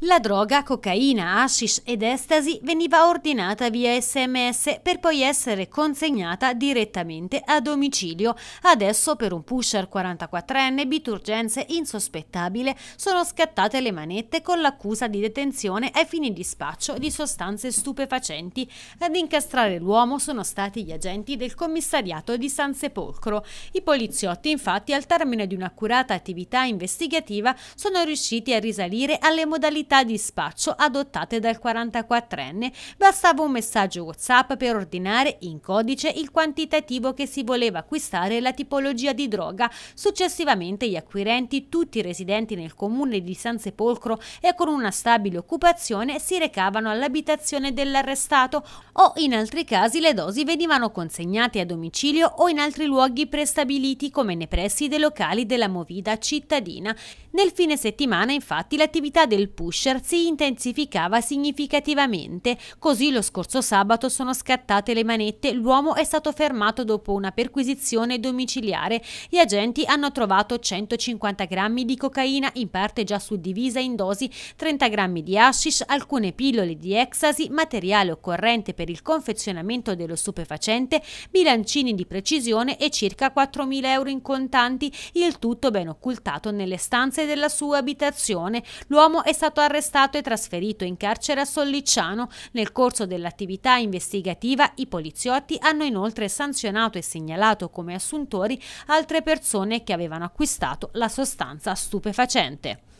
La droga, cocaina, hashish ed estasi veniva ordinata via sms per poi essere consegnata direttamente a domicilio. Adesso per un pusher 44enne biturgense insospettabile sono scattate le manette con l'accusa di detenzione ai fini di spaccio di sostanze stupefacenti. Ad incastrare l'uomo sono stati gli agenti del commissariato di San Sepolcro. I poliziotti infatti al termine di un'accurata attività investigativa sono riusciti a risalire alle modalità modalità di spaccio adottate dal 44enne. Bastava un messaggio WhatsApp per ordinare in codice il quantitativo che si voleva acquistare e la tipologia di droga. Successivamente gli acquirenti, tutti residenti nel comune di San Sepolcro e con una stabile occupazione, si recavano all'abitazione dell'arrestato o in altri casi le dosi venivano consegnate a domicilio o in altri luoghi prestabiliti come nei pressi dei locali della movida cittadina. Nel fine settimana infatti l'attività del push pusher si intensificava significativamente. Così lo scorso sabato sono scattate le manette, l'uomo è stato fermato dopo una perquisizione domiciliare. Gli agenti hanno trovato 150 grammi di cocaina, in parte già suddivisa in dosi, 30 grammi di hashish, alcune pillole di ecstasy, materiale occorrente per il confezionamento dello stupefacente, bilancini di precisione e circa 4.000 euro in contanti, il tutto ben occultato nelle stanze della sua abitazione. L'uomo è stato arrestato e trasferito in carcere a Sollicciano. Nel corso dell'attività investigativa i poliziotti hanno inoltre sanzionato e segnalato come assuntori altre persone che avevano acquistato la sostanza stupefacente.